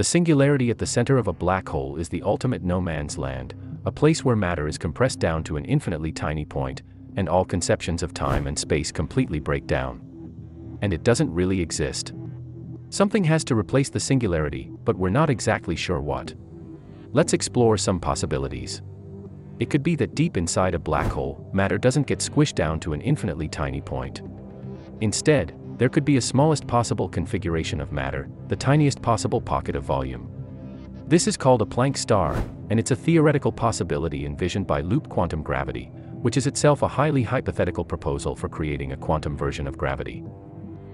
The singularity at the center of a black hole is the ultimate no man's land, a place where matter is compressed down to an infinitely tiny point, and all conceptions of time and space completely break down. And it doesn't really exist. Something has to replace the singularity, but we're not exactly sure what. Let's explore some possibilities. It could be that deep inside a black hole, matter doesn't get squished down to an infinitely tiny point. Instead, there could be a smallest possible configuration of matter, the tiniest possible pocket of volume. This is called a Planck star, and it's a theoretical possibility envisioned by loop quantum gravity, which is itself a highly hypothetical proposal for creating a quantum version of gravity.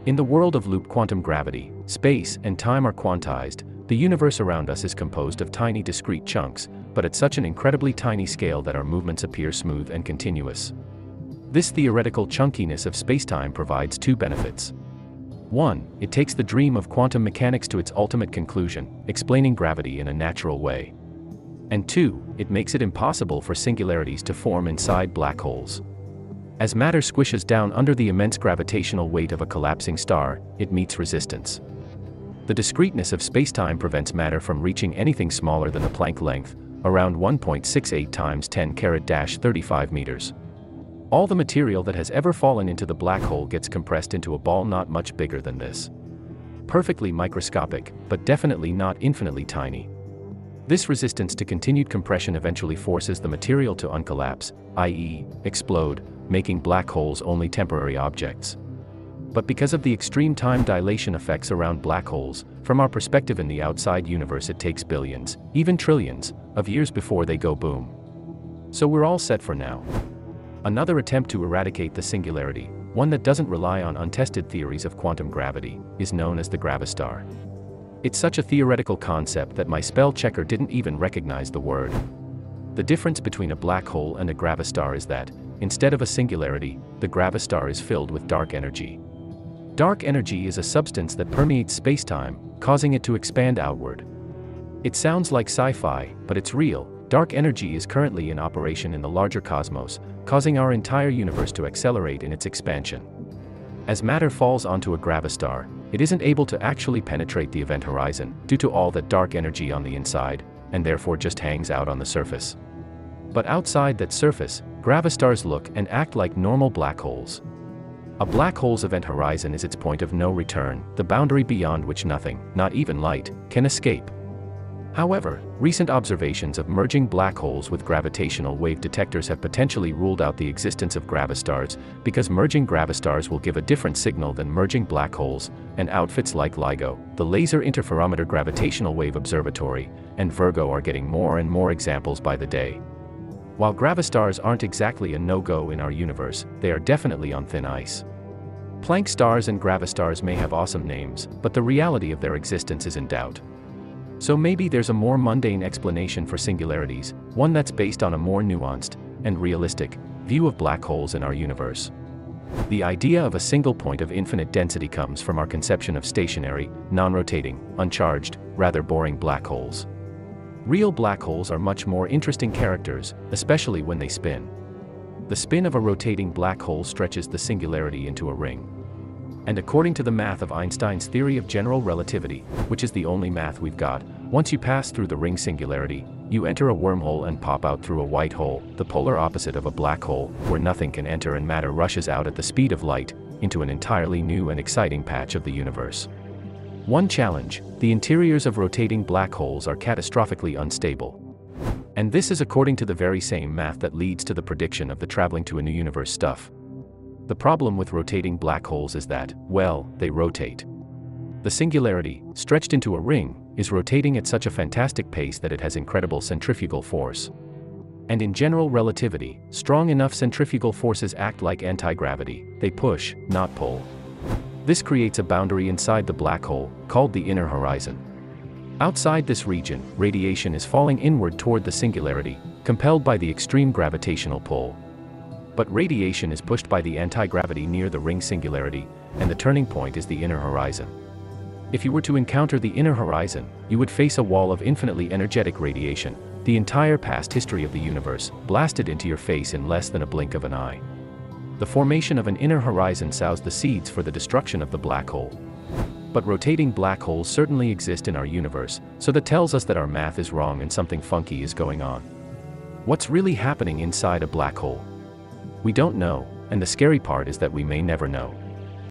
In the world of loop quantum gravity, space and time are quantized, the universe around us is composed of tiny discrete chunks, but at such an incredibly tiny scale that our movements appear smooth and continuous. This theoretical chunkiness of spacetime provides two benefits. 1. It takes the dream of quantum mechanics to its ultimate conclusion, explaining gravity in a natural way. And 2. It makes it impossible for singularities to form inside black holes. As matter squishes down under the immense gravitational weight of a collapsing star, it meets resistance. The discreteness of spacetime prevents matter from reaching anything smaller than the Planck length, around 1.68 times 10 carat 35 meters. All the material that has ever fallen into the black hole gets compressed into a ball not much bigger than this. Perfectly microscopic, but definitely not infinitely tiny. This resistance to continued compression eventually forces the material to uncollapse, i.e., explode, making black holes only temporary objects. But because of the extreme time dilation effects around black holes, from our perspective in the outside universe it takes billions, even trillions, of years before they go boom. So we're all set for now. Another attempt to eradicate the singularity, one that doesn't rely on untested theories of quantum gravity, is known as the gravastar. It's such a theoretical concept that my spell checker didn't even recognize the word. The difference between a black hole and a gravastar is that, instead of a singularity, the gravastar is filled with dark energy. Dark energy is a substance that permeates spacetime, causing it to expand outward. It sounds like sci-fi, but it's real, Dark energy is currently in operation in the larger cosmos, causing our entire universe to accelerate in its expansion. As matter falls onto a gravastar, it isn't able to actually penetrate the event horizon due to all that dark energy on the inside, and therefore just hangs out on the surface. But outside that surface, gravastars look and act like normal black holes. A black hole's event horizon is its point of no return, the boundary beyond which nothing, not even light, can escape. However, recent observations of merging black holes with gravitational wave detectors have potentially ruled out the existence of gravastars, because merging gravastars will give a different signal than merging black holes, and outfits like LIGO, the Laser Interferometer Gravitational Wave Observatory, and Virgo are getting more and more examples by the day. While gravastars aren't exactly a no-go in our universe, they are definitely on thin ice. Planck stars and gravastars may have awesome names, but the reality of their existence is in doubt. So maybe there's a more mundane explanation for singularities, one that's based on a more nuanced, and realistic, view of black holes in our universe. The idea of a single point of infinite density comes from our conception of stationary, non-rotating, uncharged, rather boring black holes. Real black holes are much more interesting characters, especially when they spin. The spin of a rotating black hole stretches the singularity into a ring. And according to the math of Einstein's theory of general relativity, which is the only math we've got, once you pass through the ring singularity, you enter a wormhole and pop out through a white hole, the polar opposite of a black hole, where nothing can enter and matter rushes out at the speed of light, into an entirely new and exciting patch of the universe. One challenge, the interiors of rotating black holes are catastrophically unstable. And this is according to the very same math that leads to the prediction of the traveling to a new universe stuff. The problem with rotating black holes is that, well, they rotate. The singularity, stretched into a ring, is rotating at such a fantastic pace that it has incredible centrifugal force. And in general relativity, strong enough centrifugal forces act like anti-gravity, they push, not pull. This creates a boundary inside the black hole, called the inner horizon. Outside this region, radiation is falling inward toward the singularity, compelled by the extreme gravitational pull, but radiation is pushed by the anti-gravity near the ring singularity, and the turning point is the inner horizon. If you were to encounter the inner horizon, you would face a wall of infinitely energetic radiation, the entire past history of the universe, blasted into your face in less than a blink of an eye. The formation of an inner horizon sows the seeds for the destruction of the black hole. But rotating black holes certainly exist in our universe, so that tells us that our math is wrong and something funky is going on. What's really happening inside a black hole? We don't know, and the scary part is that we may never know.